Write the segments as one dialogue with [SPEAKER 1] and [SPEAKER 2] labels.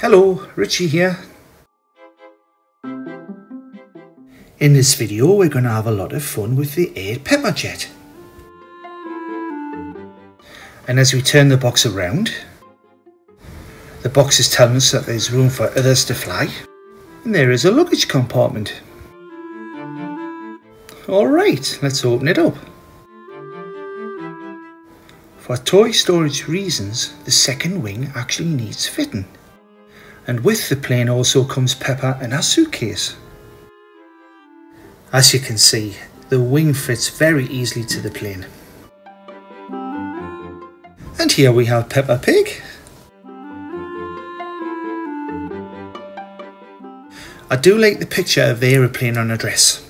[SPEAKER 1] Hello, Richie here. In this video we're going to have a lot of fun with the air Peppa jet. And as we turn the box around, the box is telling us that there's room for others to fly. And there is a luggage compartment. Alright, let's open it up. For toy storage reasons, the second wing actually needs fitting and with the plane also comes Peppa and her suitcase. As you can see, the wing fits very easily to the plane. And here we have Peppa Pig. I do like the picture of the aeroplane on a dress.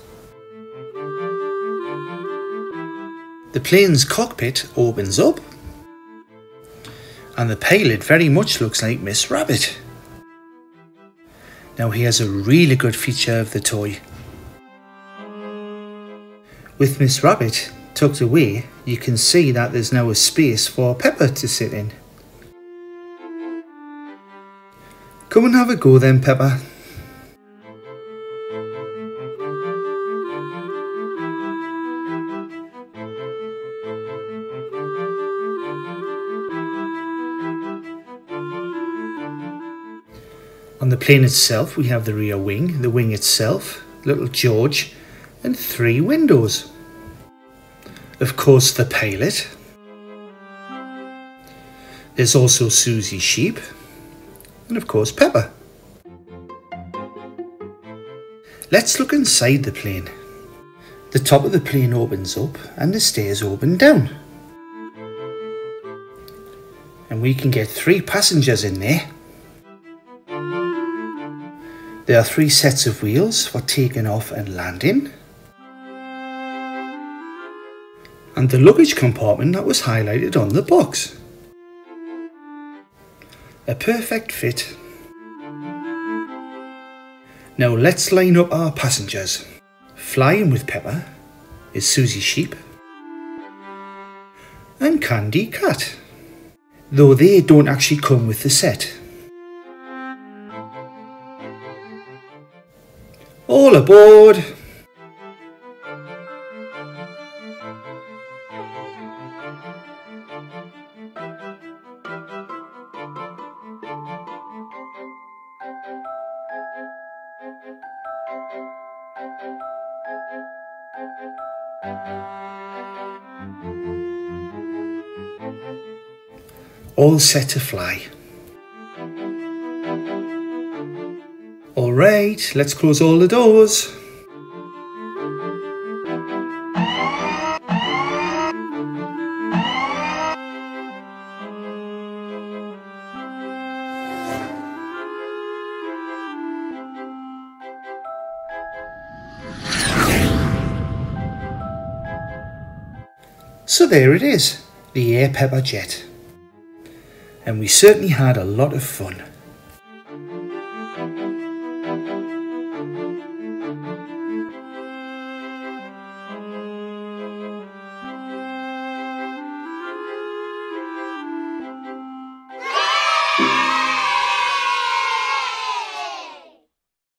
[SPEAKER 1] The plane's cockpit opens up and the pilot very much looks like Miss Rabbit. Now here's a really good feature of the toy. With Miss Rabbit tucked away, you can see that there's now a space for Peppa to sit in. Come and have a go then, Peppa. On the plane itself, we have the rear wing, the wing itself, little George, and three windows. Of course, the pilot. There's also Susie Sheep, and of course, Peppa. Let's look inside the plane. The top of the plane opens up and the stairs open down. And we can get three passengers in there. There are three sets of wheels for taking off and landing. And the luggage compartment that was highlighted on the box. A perfect fit. Now let's line up our passengers. Flying with Peppa is Susie Sheep and Candy Cat, though they don't actually come with the set. All aboard! All set to fly. Alright, let's close all the doors. So there it is, the Air Peppa Jet. And we certainly had a lot of fun.